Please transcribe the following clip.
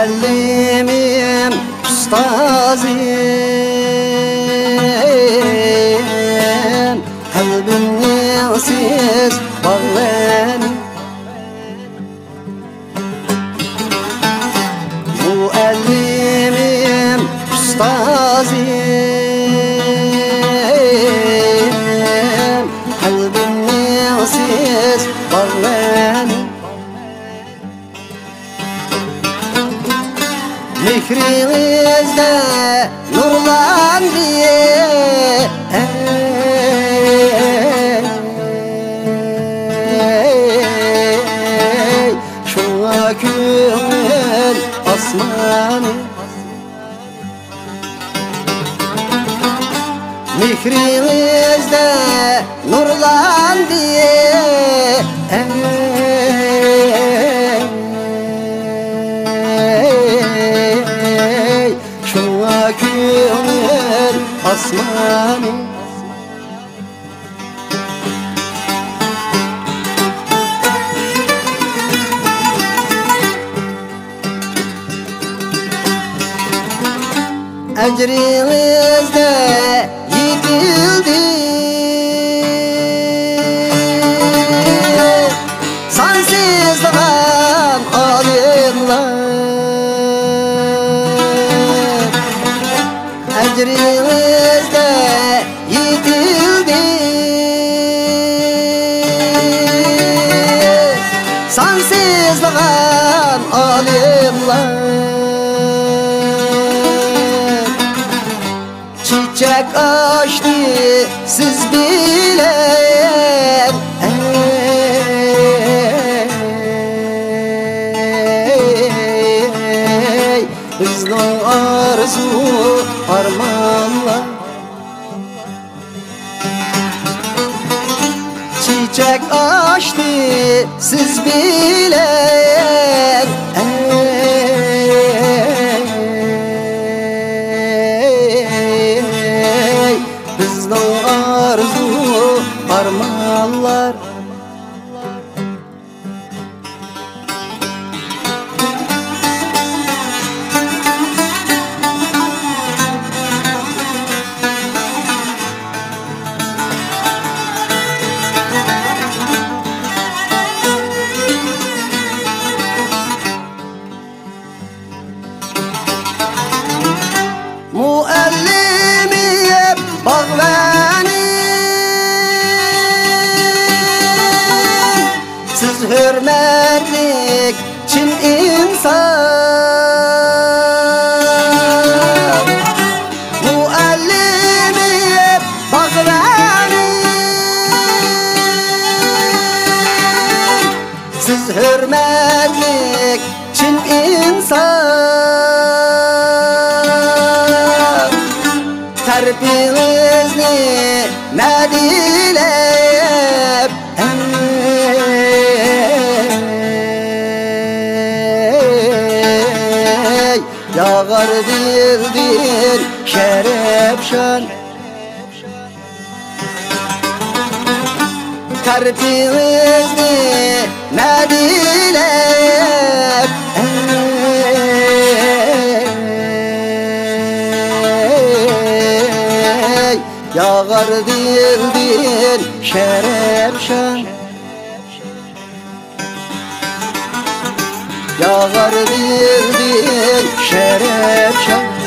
Muallimim Üstazim Kalbimle siz bağlanın Muallimim Üstazim Fikrinizde nurlandı ey Şuna kömür asmanı Mihrinizde nurlandı ey Kömür asmanı Ecrinizde Çiçek açtı siz bilen ey Hızlı arzu armanla Çiçek açtı siz bilen ey Bağvani Siz hürmetlik çin insan. Muallimi bağvani Siz hürmetlik çin insan. Terbiyenizni medilep ey Yağar dildin şerefşan Terbiyenizni medilep Yağar dildin şerefşan Yağar dildin şerefşan